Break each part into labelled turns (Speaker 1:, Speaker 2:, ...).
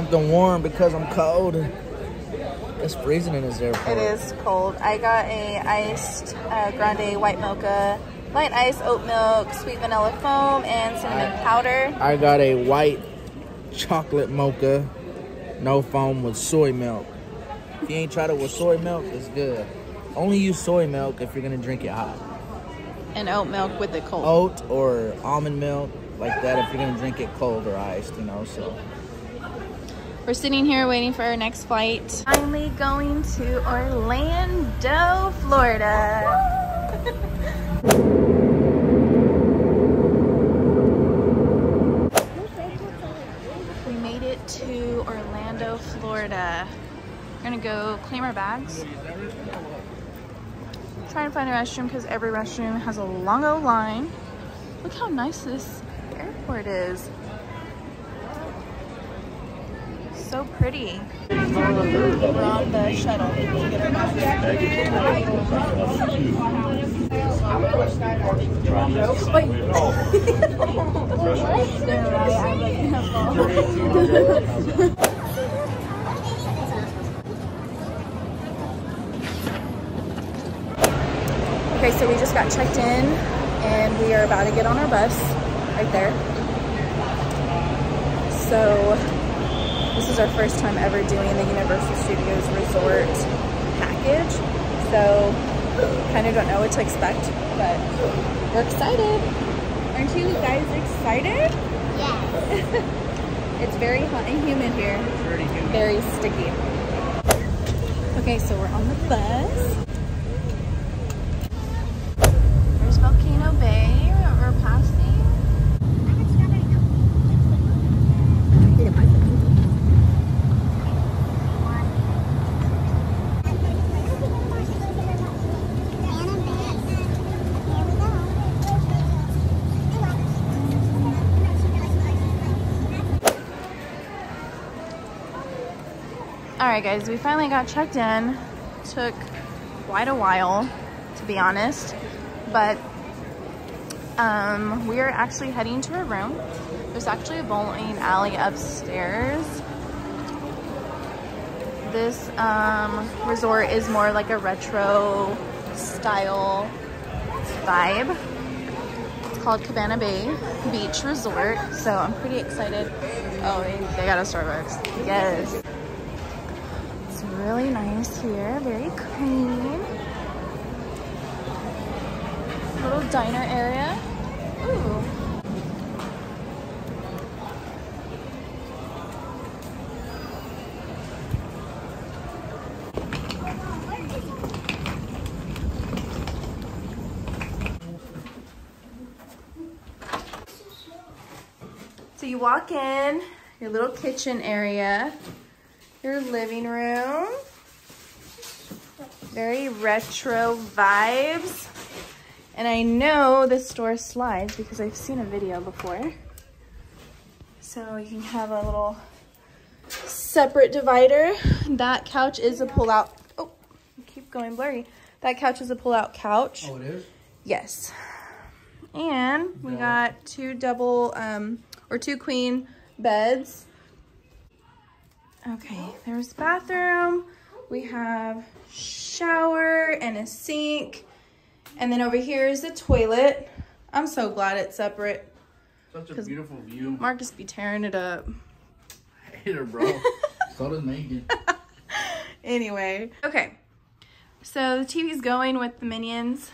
Speaker 1: something warm because I'm cold. It's freezing in this airport.
Speaker 2: It is cold. I got a iced uh, grande white mocha, light ice, oat milk, sweet vanilla foam, and cinnamon powder.
Speaker 1: I got a white chocolate mocha, no foam with soy milk. If you ain't tried it with soy milk, it's good. Only use soy milk if you're gonna drink it hot.
Speaker 2: And oat milk with the cold.
Speaker 1: Oat or almond milk, like that, if you're gonna drink it cold or iced, you know. So
Speaker 2: We're sitting here waiting for our next flight. Finally going to Orlando, Florida. we made it to Orlando, Florida. We're gonna go claim our bags. Try and find a restroom because every restroom has a long old line. Look how nice this airport is. So pretty. We're on the shuttle. Okay, so we just got checked in and we are about to get on our bus right there. So is our first time ever doing the Universal Studios Resort package. So kind of don't know what to expect, but we're excited. Aren't you guys excited?
Speaker 3: Yes.
Speaker 2: It's very hot and humid here. Very sticky. Okay, so we're on the bus. There's Volcano Bay we're passing. All right, guys, we finally got checked in. Took quite a while, to be honest, but um, we are actually heading to our room. There's actually a bowling alley upstairs. This um, resort is more like a retro style vibe. It's called Cabana Bay Beach Resort, so I'm pretty excited. Oh, they, they got a Starbucks. Yes. Really nice here, very clean. Little diner area. Ooh. So you walk in, your little kitchen area, your living room. Very retro vibes. And I know this door slides because I've seen a video before. So you can have a little separate divider. That couch is a pull-out. Oh, I keep going blurry. That couch is a pull-out couch.
Speaker 1: Oh, it is.
Speaker 2: Yes. And we got two double um or two queen beds. Okay, there's bathroom. We have shower and a sink. And then over here is the toilet. I'm so glad it's separate.
Speaker 1: Such a beautiful view.
Speaker 2: Marcus be tearing it up.
Speaker 1: I hate her, bro. so does Megan.
Speaker 2: Anyway, okay. So the TV's going with the Minions.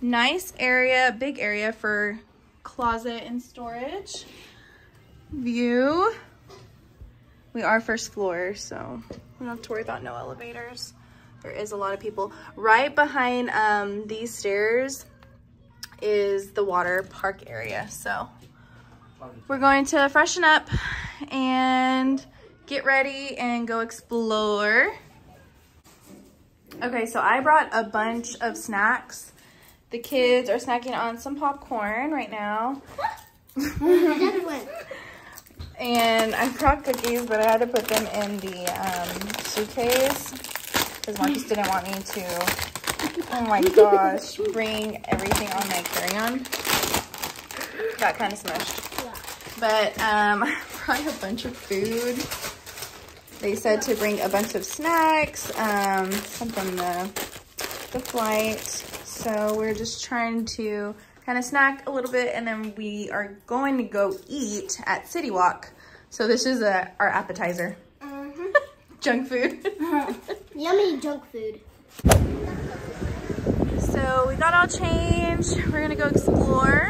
Speaker 2: Nice area, big area for closet and storage. View. We are first floor, so we don't have to worry about no elevators. There is a lot of people. Right behind um, these stairs is the water park area. So we're going to freshen up and get ready and go explore. Okay, so I brought a bunch of snacks. The kids are snacking on some popcorn right now. And I brought cookies, but I had to put them in the um, suitcase because Marcus didn't want me to, oh my gosh, bring everything on my carry-on. Got kind of smushed. But um, I brought a bunch of food. They said to bring a bunch of snacks, um, some from the, the flight. So we're just trying to kind of snack a little bit and then we are going to go eat at City Walk. So this is a, our appetizer.
Speaker 3: Uh-huh.
Speaker 2: Junk food.
Speaker 3: Yummy junk food.
Speaker 2: So we got all changed. We're gonna go explore.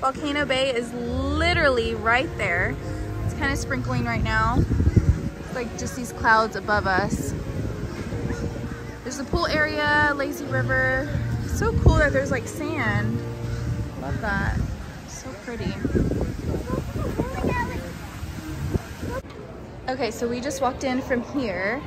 Speaker 2: Volcano Bay is literally right there. It's kind of sprinkling right now. It's like just these clouds above us. There's the pool area, lazy river. So cool that there's like sand. Love that. So pretty. Okay, so we just walked in from here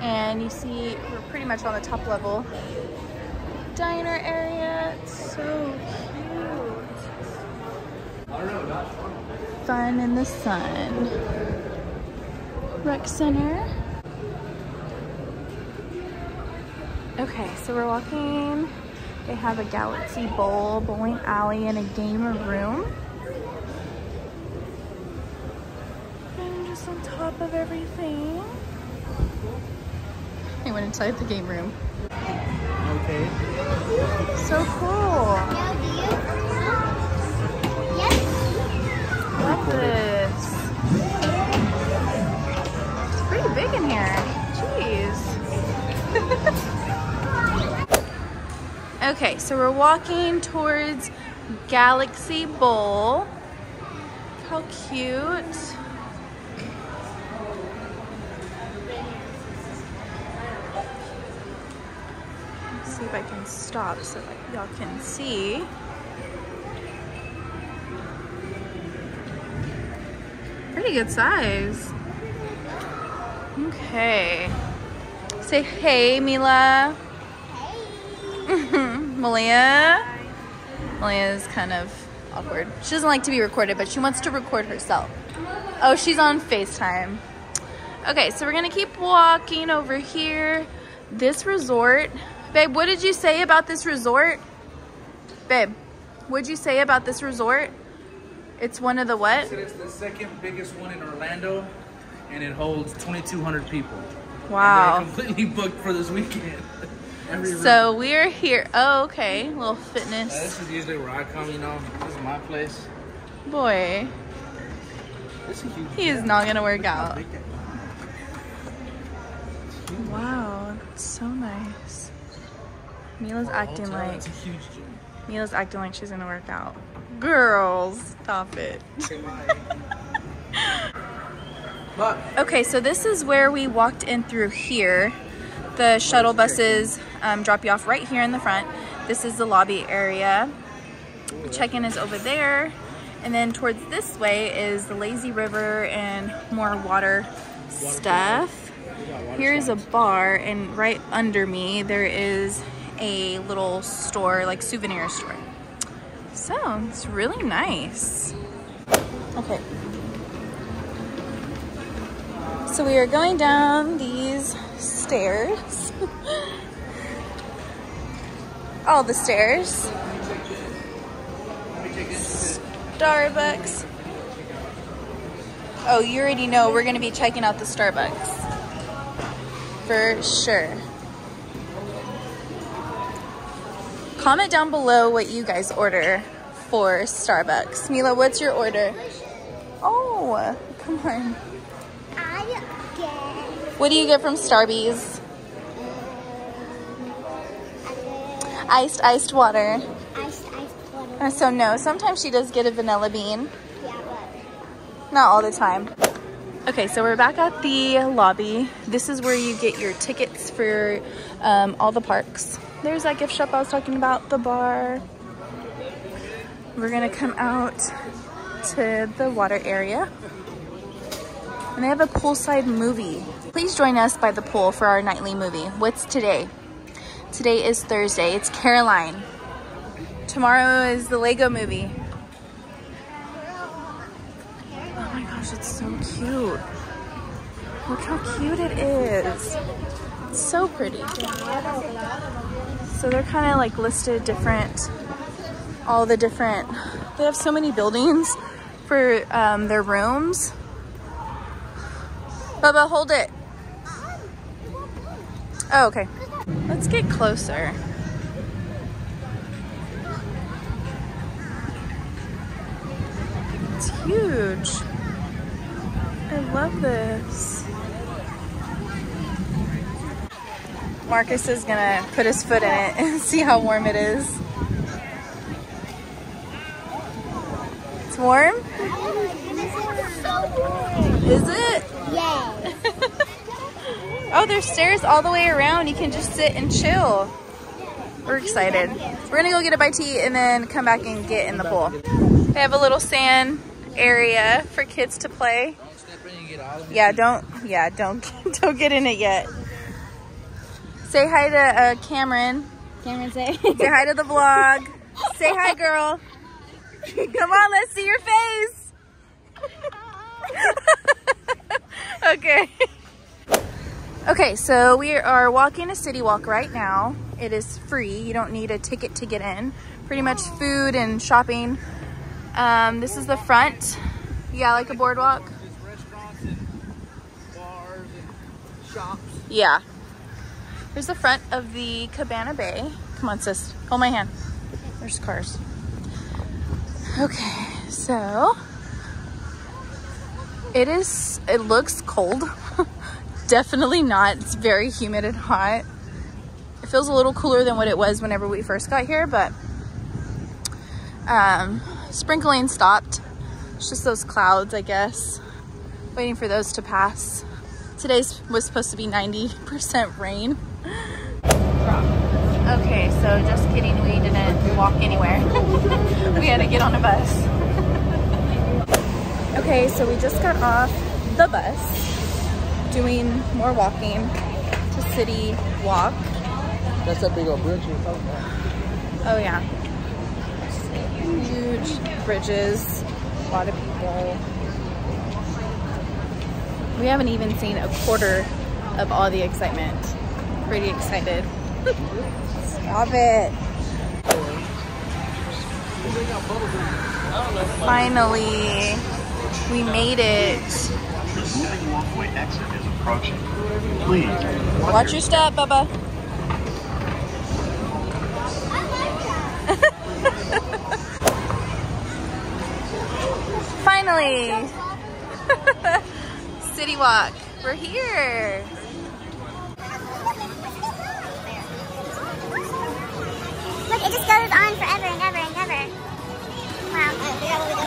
Speaker 2: and you see we're pretty much on the top level. Diner area, it's so cute. Fun in the sun. Rec center. Okay, so we're walking. They have a Galaxy Bowl, bowling alley, and a game room. And just on top of everything. I went inside the game room.
Speaker 1: Okay.
Speaker 2: So cool.
Speaker 3: Now, do you? Yes.
Speaker 2: Love this. It's pretty big in here. Jeez. okay, so we're walking towards Galaxy Bowl. How cute. Let's see if I can stop so that y'all can see. Pretty good size. Okay. Say hey, Mila. Malia. Malia is kind of awkward. She doesn't like to be recorded, but she wants to record herself. Oh, she's on FaceTime. Okay, so we're gonna keep walking over here. This resort. Babe, what did you say about this resort? Babe, what'd you say about this resort? It's one of the what?
Speaker 1: it's the second biggest one in Orlando, and it holds 2,200 people.
Speaker 2: Wow.
Speaker 1: Completely booked for this weekend.
Speaker 2: So we're here. Oh, okay. A little fitness.
Speaker 1: this is usually where I come. You know, this is my place.
Speaker 2: Boy,
Speaker 1: This is huge.
Speaker 2: he is not gonna work out. Wow, that's so nice. Mila's acting
Speaker 1: Hotel,
Speaker 2: like
Speaker 1: It's a huge gym.
Speaker 2: Mila's acting like she's gonna work out. Girls, stop it. Okay, so this is where we walked in through here. The shuttle buses um, drop you off right here in the front. This is the lobby area. Check-in is over there. And then towards this way is the lazy river and more water stuff. Here is a bar and right under me there is a little store, like souvenir store. So it's really nice. Okay, so we are going down these stairs. All the stairs. Starbucks. Oh, you already know we're gonna be checking out the Starbucks. For sure. Comment down below what you guys order for Starbucks. Mila, what's your order? Oh, come on.
Speaker 3: I get
Speaker 2: What do you get from Starbies? Iced, iced water.
Speaker 3: iced iced water.
Speaker 2: So no, sometimes she does get a vanilla bean.
Speaker 3: Yeah, but
Speaker 2: Not all the time. Okay, so we're back at the lobby. This is where you get your tickets for um, all the parks. There's that gift shop I was talking about, the bar. We're gonna come out to the water area. And they have a poolside movie. Please join us by the pool for our nightly movie. What's today? Today is Thursday. It's Coraline. Tomorrow is the Lego movie. Oh my gosh, it's so cute. Look how cute it is. It's so pretty. So they're kind of like listed different, all the different, they have so many buildings for um, their rooms. Bubba, hold it. Oh, okay. Let's get closer. It's huge. I love this. Marcus is gonna put his foot in it and see how warm it is. It's warm? Is it?
Speaker 3: Yay.
Speaker 2: Oh, there's stairs all the way around. You can just sit and chill. We're excited. We're gonna go get a bite to eat and then come back and get in the pool. They have a little sand area for kids to play.
Speaker 1: Don't step in and get all of it.
Speaker 2: Yeah, don't, yeah, don't, don't get in it yet. Say hi to uh, Cameron.
Speaker 3: Cameron say.
Speaker 2: Say hi to the vlog. Say hi, girl. Come on, let's see your face. okay. Okay, so we are walking a city walk right now. It is free. You don't need a ticket to get in. Pretty much food and shopping. Um, this is the front. Yeah, like a boardwalk.
Speaker 1: Restaurants and bars and shops.
Speaker 2: Yeah. Here's the front of the Cabana Bay. Come on, sis. Hold my hand. There's cars. Okay, so it is, it looks cold. Definitely not. It's very humid and hot. It feels a little cooler than what it was whenever we first got here, but um, sprinkling stopped. It's just those clouds, I guess. Waiting for those to pass. Today's was supposed to be 90% rain. Okay, so just kidding, we didn't walk anywhere. we had to get on a bus. Okay, so we just got off the bus doing more walking to City Walk.
Speaker 1: That's that big old bridge you're talking about.
Speaker 2: Oh yeah. Huge bridges, a lot of people. We haven't even seen a quarter of all the excitement. Pretty excited. Stop it. Finally, we made it.
Speaker 4: The moving walkway exit is approaching. Please,
Speaker 2: Watch your step, Bubba. Finally. City Walk. We're here.
Speaker 3: Look, it just goes on forever and ever and ever. Wow.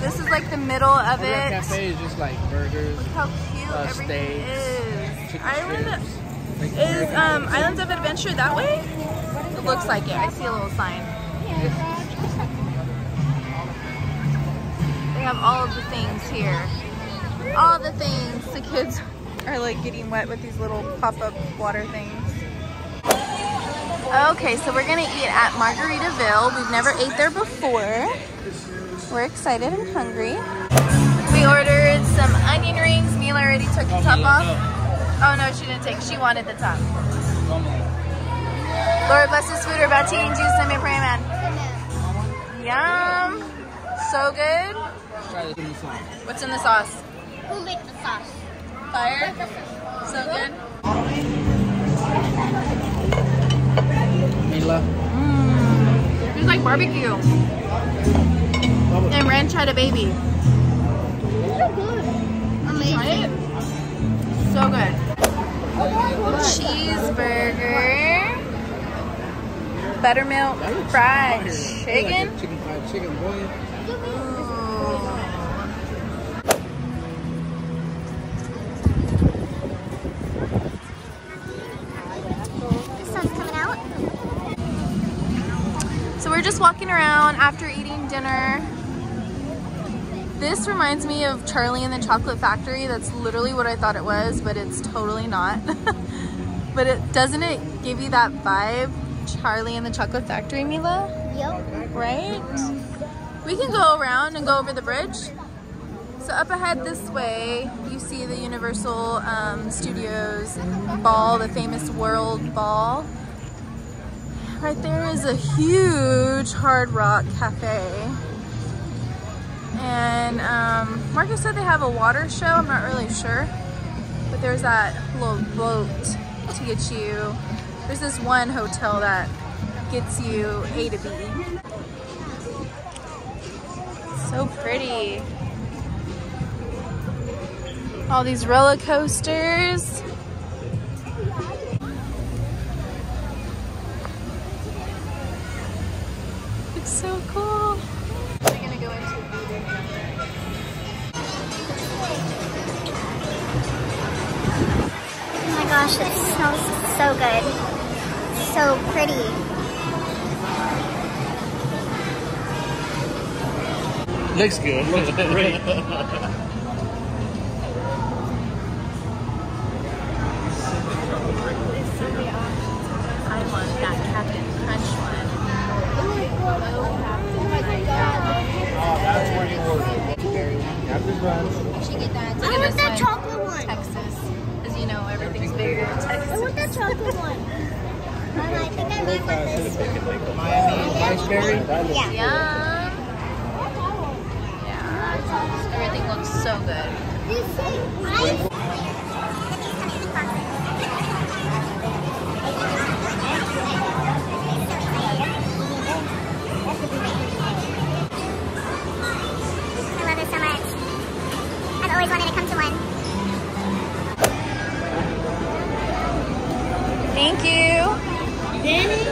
Speaker 2: So this is like the middle of
Speaker 1: Every
Speaker 2: it.
Speaker 1: cafe is just like burgers,
Speaker 2: Look how cute
Speaker 1: Uh,
Speaker 2: everything
Speaker 1: steaks,
Speaker 2: is.
Speaker 1: chicken
Speaker 2: Island
Speaker 1: strips. Like,
Speaker 2: is um, Islands of Adventure that way? It looks like it. I see a little sign. They have all of the things here. All the things. The kids are like getting wet with these little pop-up water things. Okay, so we're gonna eat at Margaritaville. We've never ate there before. We're excited and hungry. We ordered some onion rings. Mila already took the top off. Oh no, she didn't take. She wanted the top. Lord bless this food. We're about to eat in Jesus' name. I pray, amen. Yum. So good.
Speaker 1: Try this in the sauce.
Speaker 2: What's in the sauce?
Speaker 3: Who made the sauce?
Speaker 2: Fire. So good.
Speaker 1: Mila.
Speaker 2: Mmm. It's like barbecue. And Ranch had a baby.
Speaker 3: So good.
Speaker 2: Try it. So good. Cheeseburger. Buttermilk fried chicken.
Speaker 1: Chicken fried chicken, boy.
Speaker 2: Ooh.
Speaker 3: The sun's coming out.
Speaker 2: So we're just walking around after eating dinner. This reminds me of Charlie and the Chocolate Factory. That's literally what I thought it was, but it's totally not. but it doesn't it give you that vibe? Charlie and the Chocolate Factory, Mila?
Speaker 3: Yep.
Speaker 2: Right? We can go around and go over the bridge. So up ahead this way, you see the Universal um, Studios ball, the famous World Ball. Right there is a huge Hard Rock Cafe. And um, Marcus said they have a water show. I'm not really sure. But there's that little boat to get you. There's this one hotel that gets you A to B. So pretty. All these roller coasters. Looks so cool. We're gonna go into
Speaker 3: Oh my gosh, it smells so good. So pretty.
Speaker 1: Looks good. Looks great.
Speaker 2: Captain Crunch. She get that.
Speaker 3: I want that chocolate one.
Speaker 2: Texas. As you know, everything's bigger in
Speaker 3: I want that chocolate one. Mama, I think I might want this.
Speaker 1: Miami Ice Berry.
Speaker 3: Yeah.
Speaker 2: Yum. Yeah. Everything looks so good.
Speaker 3: I
Speaker 2: Thank you. Danny?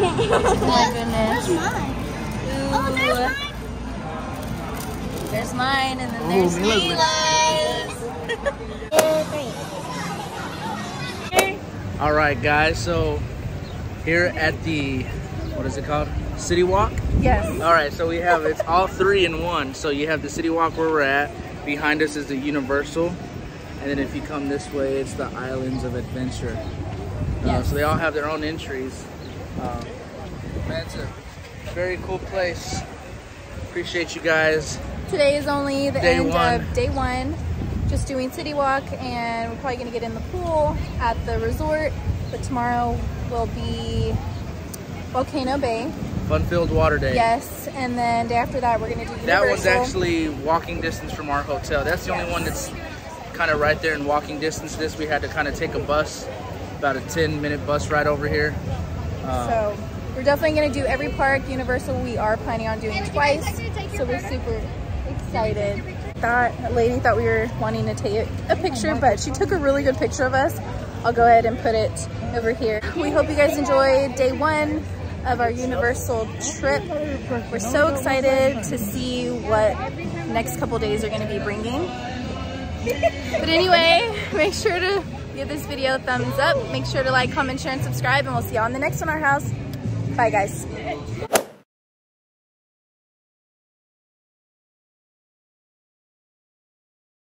Speaker 2: Oh my goodness.
Speaker 3: mine? Oh, there's mine.
Speaker 2: There's mine, and then there's
Speaker 1: Mila's.
Speaker 2: Mila's.
Speaker 1: All right, guys. So here at the what is it called? City Walk.
Speaker 2: Yes.
Speaker 1: All right, so we have it's all three in one. So you have the City Walk where we're at. Behind us is the Universal, and then if you come this way, it's the Islands of Adventure. Uh,
Speaker 2: Yes.
Speaker 1: so they all have their own entries. Um, man, it's a very cool place. Appreciate you guys.
Speaker 2: Today is only the
Speaker 1: Day
Speaker 2: end
Speaker 1: one.
Speaker 2: of day one. Just doing city walk, and we're probably gonna get in the pool at the resort. But tomorrow will be Volcano Bay.
Speaker 1: Fun-filled water day.
Speaker 2: Yes, and then day after that, we're gonna do Universal.
Speaker 1: That one's actually walking distance from our hotel. That's the only one that's kind of right there in walking distance. This we had to kind of take a bus, about a 10 minute bus ride over here. Um,
Speaker 2: So we're definitely gonna do every park. Universal, we are planning on doing twice. So we're super excited. That lady thought we were wanting to take a picture, but she took a really good picture of us. I'll go ahead and put it over here. We hope you guys enjoyed day one of our Universal trip. We're so excited to see what next couple days are gonna be bringing. But anyway, make sure to give this video a thumbs up. Make sure to like, comment, share, and subscribe, and we'll see you on the next one, R House. Bye, guys.